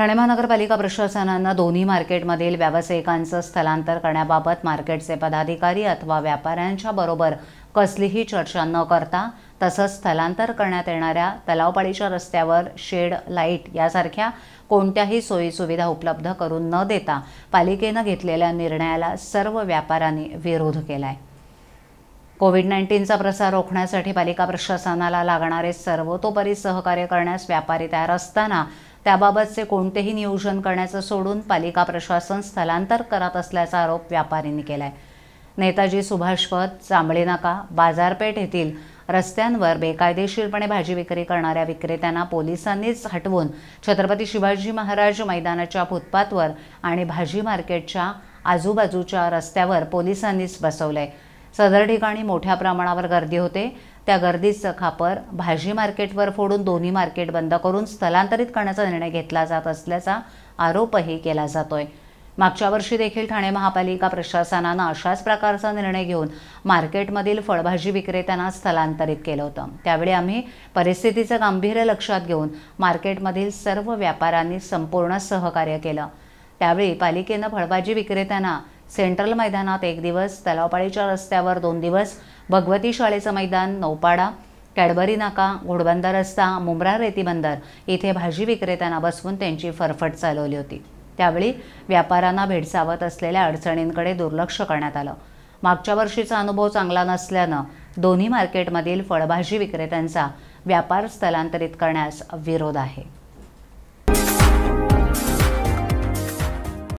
ठाणे महानगरपालिका प्रशासनानं दोन्ही मार्केटमधील व्यावसायिकांचं स्थलांतर करण्याबाबत मार्केटचे पदाधिकारी अथवा व्यापाऱ्यांच्या बरोबर कसलीही चर्चा न करता तसंच स्थलांतर करण्यात येणाऱ्या तलावपाळीच्या रस्त्यावर शेड लाइट यासारख्या कोणत्याही सोयीसुविधा उपलब्ध करून न देता पालिकेनं घेतलेल्या निर्णयाला सर्व व्यापाऱ्यांनी विरोध केलाय. कोविड नाईन्टीनचा प्रसार रोखण्यासाठी पालिका प्रशासनाला लागणारे सर्वतोपरी सहकार्य करण्यास व्यापारी तयार असताना त्याबाबतचे कोणतेही नियोजन करण्याचं सोडून पालिका प्रशासन स्थलांतर करत असल्याचा आरोप व्यापाऱ्यांनी केलाय. नेताजी सुभाष पद जांभळे नाका बाजारपेठ येथील रस्त्यांवर बेकायदेशीरपणे भाजी विक्री करणाऱ्या विक्रेत्यांना पोलिसांनीच हटवून छत्रपती शिवाजी महाराज मैदानाच्या फुटपाथवर आणि भाजी मार्केटच्या आजूबाजूच्या रस्त्यावर पोलिसांनीच बसवलंय. सदर ठिकाणी मोठ्या प्रमाणावर गर्दी होते. त्या गर्दीचं खापर भाजी मार्केटवर फोडून दोन्ही मार्केट बंद करून स्थलांतरित करण्याचा निर्णय घेतला जात असल्याचा आरोपही केला जातोय. मागच्या वर्षी देखील ठाणे महापालिका प्रशासनानं अशाच प्रकारचा निर्णय घेऊन मार्केटमधील फळभाजी विक्रेत्यांना स्थलांतरित केलं होतं. त्यावेळी आम्ही परिस्थितीचं गांभीर्य लक्षात घेऊन मार्केटमधील सर्व व्यापाऱ्यांनी संपूर्ण सहकार्य केलं. त्यावेळी पालिकेनं फळभाजी विक्रेत्यांना सेंट्रल मैदानात एक दिवस तलावपाळीच्या रस्त्यावर दोन दिवस भगवती शाळेचं मैदान नौपाडा कॅडबरी नाका घोडबंदर रस्ता मुंब्रा रेती बंदर इथे भाजी विक्रेत्यांना बसवून त्यांची फरफट चालवली होती. त्यावेळी व्यापाऱ्यांना भेडसावत असलेल्या अडचणींकडे दुर्लक्ष करण्यात आलं. मागच्या वर्षीचा अनुभव चांगला नसल्यानं दोन्ही मार्केटमधील फळभाजी विक्रेत्यांचा व्यापार स्थलांतरित करण्यास विरोध आहे.